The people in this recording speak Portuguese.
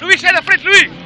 Luiz, sai da frente, Luiz!